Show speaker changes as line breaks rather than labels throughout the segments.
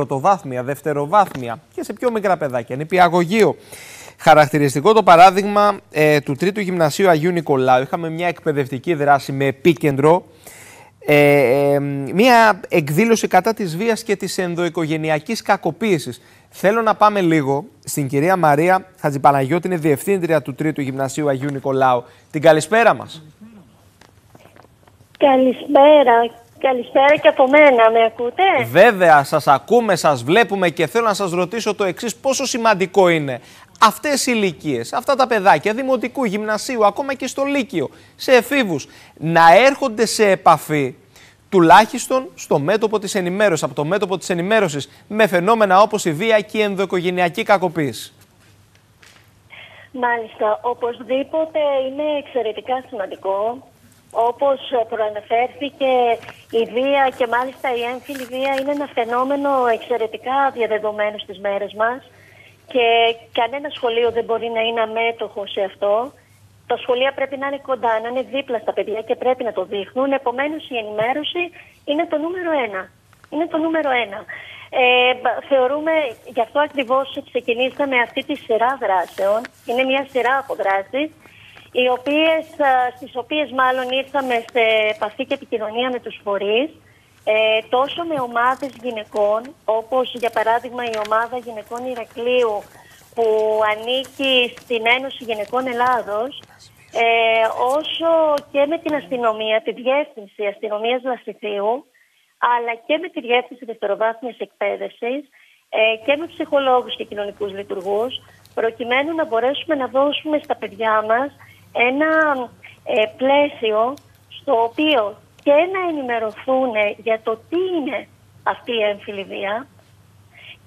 πρωτοβάθμια, δευτεροβάθμια και σε πιο μικρά παιδάκια, νηπιαγωγείο. Χαρακτηριστικό το παράδειγμα ε, του Τρίτου Γυμνασίου Αγίου Νικολάου. Είχαμε μια εκπαιδευτική δράση με επίκεντρο ε, ε, μια εκδήλωση κατά της βίας και της ενδοοικογενειακής κακοποίησης. Θέλω να πάμε λίγο στην κυρία Μαρία Χατζηπαναγιώτη, είναι διευθύντρια του Τρίτου Γυμνασίου Αγίου Νικολάου. Την καλησπέρα μας.
Καλησπέρα. Καλησπέρα και από μένα, με ακούτε;
Βέβαια, σας ακούμε, σας βλέπουμε και θέλω να σας ρωτήσω το εξής, πόσο σημαντικό είναι αυτές οι ηλικίες, αυτά τα παιδάκια δημοτικού, γυμνασίου, ακόμα και στο λύκειο, σε εφήβους, να έρχονται σε επαφή τουλάχιστον στο μέτωπο της ενημέρωσης, από το μέτωπο της ενημέρωσης, με φαινόμενα όπως η βία και η ενδοοικογενειακή κακοποίηση;
Μάλιστα, οπωσδήποτε είναι εξαιρετικά σημαντικό. Όπως προαναφέρθηκε, η βία και μάλιστα η έμφυλη βία είναι ένα φαινόμενο εξαιρετικά διαδεδομένο στις μέρες μας και κανένα σχολείο δεν μπορεί να είναι αμέτωχο σε αυτό. Τα σχολεία πρέπει να είναι κοντά, να είναι δίπλα στα παιδιά και πρέπει να το δείχνουν. Επομένως, η ενημέρωση είναι το νούμερο ένα. Είναι το νούμερο ένα. Ε, θεωρούμε, γι' αυτό ακριβώς ξεκινήσαμε αυτή τη σειρά δράσεων. Είναι μια σειρά από δράσεις, οι οποίες, στις οποίες μάλλον ήρθαμε σε επαφή και επικοινωνία με τους φορείς, ε, τόσο με ομάδες γυναικών, όπως για παράδειγμα η ομάδα γυναικών Ηρακλείου, που ανήκει στην Ένωση Γυναικών Ελλάδος, ε, όσο και με την αστυνομία, τη Διεύθυνση Αστυνομίας Λασιθίου, αλλά και με τη Διεύθυνση Δευτεροβάθμιας Εκπαίδευσης ε, και με ψυχολόγους και κοινωνικούς λειτουργούς, προκειμένου να μπορέσουμε να δώσουμε στα παιδιά μας ένα ε, πλαίσιο στο οποίο και να ενημερωθούν για το τι είναι αυτή η έμφυλη βία,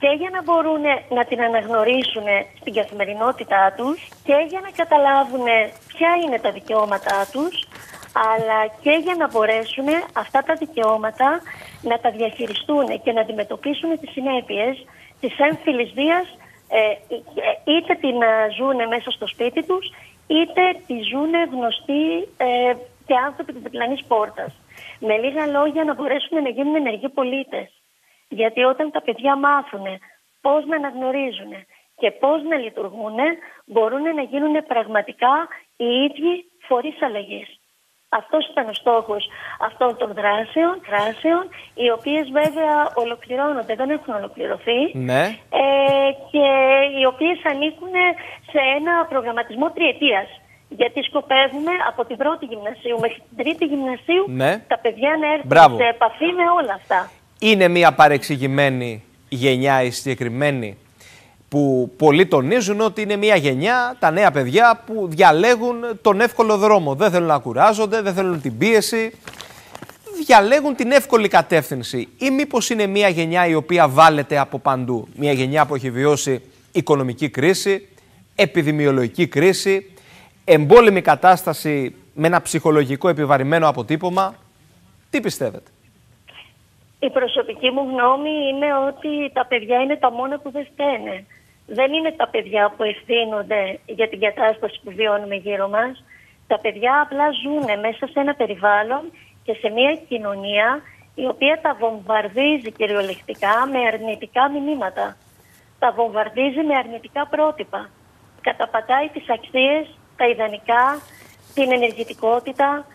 και για να μπορούν να την αναγνωρίσουν στην καθημερινότητά τους και για να καταλάβουν ποια είναι τα δικαιώματά τους αλλά και για να μπορέσουν αυτά τα δικαιώματα να τα διαχειριστούν και να αντιμετωπίσουν τις συνέπειες της έμφυλης βίας ε, είτε την ζουν μέσα στο σπίτι τους είτε τη ζουν γνωστοί ε, και άνθρωποι της διπλανής πόρτας. Με λίγα λόγια να μπορέσουν να γίνουν ενεργοί πολίτες. Γιατί όταν τα παιδιά μάθουν πώς να αναγνωρίζουν και πώς να λειτουργούν, μπορούν να γίνουν πραγματικά οι ίδιοι φορείς αλλαγής. Αυτός ήταν ο στόχος αυτών των δράσεων, δράσεων, οι οποίες βέβαια ολοκληρώνονται, δεν έχουν ολοκληρωθεί.
Ναι.
Ε, και οι οποίες ανήκουν σε ένα προγραμματισμό τριετίας. Γιατί σκοπεύουμε από την πρώτη γυμνασίου μέχρι την τρίτη γυμνασίου
ναι.
τα παιδιά να έρθουν σε επαφή με όλα αυτά
είναι μια παρεξηγημένη γενιά η συγκεκριμένη; Που πολλοί τονίζουν ότι είναι μια γενιά, τα νέα παιδιά που διαλέγουν τον εύκολο δρόμο. Δεν θέλουν να κουράζονται, δεν θέλουν την πίεση, διαλέγουν την εύκολη κατεύθυνση. Ή μήπως είναι μια γενιά η οποία βάλεται από παντού. Μια γενιά που έχει βιώσει οικονομική κρίση, επιδημιολογική κρίση, εμπόλεμη κατάσταση με ένα ψυχολογικό επιβαρημένο αποτύπωμα. Τι πιστεύετε;
Η προσωπική μου γνώμη είναι ότι τα παιδιά είναι τα μόνα που δεν φταίνε. Δεν είναι τα παιδιά που ευθύνονται για την κατάσταση που βιώνουμε γύρω μας. Τα παιδιά απλά ζουν μέσα σε ένα περιβάλλον και σε μια κοινωνία η οποία τα βομβαρδίζει κυριολεκτικά με αρνητικά μηνύματα. Τα βομβαρδίζει με αρνητικά πρότυπα. Καταπατάει τις αξίες, τα ιδανικά, την ενεργητικότητα,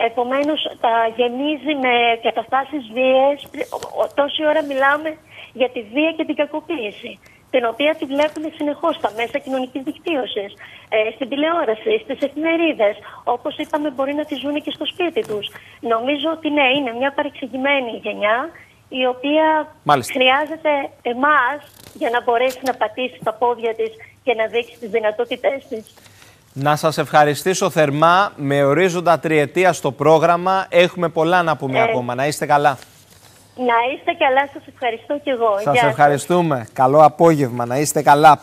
Επομένως τα γεμίζει με καταστάσεις βίες. Τόση ώρα μιλάμε για τη βία και την κακοποίηση την οποία τη βλέπουμε συνεχώς στα μέσα κοινωνικής δικτύωσης, ε, στην τηλεόραση, στις εφημερίδες. Όπως είπαμε μπορεί να τη ζουν και στο σπίτι τους. Νομίζω ότι ναι, είναι μια παρεξηγημένη γενιά η οποία χρειάζεται εμάς για να μπορέσει να πατήσει τα πόδια της και να δείξει τις δυνατότητές της.
Να σας ευχαριστήσω θερμά με ορίζοντα τριετία στο πρόγραμμα. Έχουμε πολλά να πούμε ε, ακόμα. Να είστε καλά.
Να είστε καλά. Σας ευχαριστώ και εγώ.
Σας ευχαριστούμε. Καλό απόγευμα. Να είστε καλά.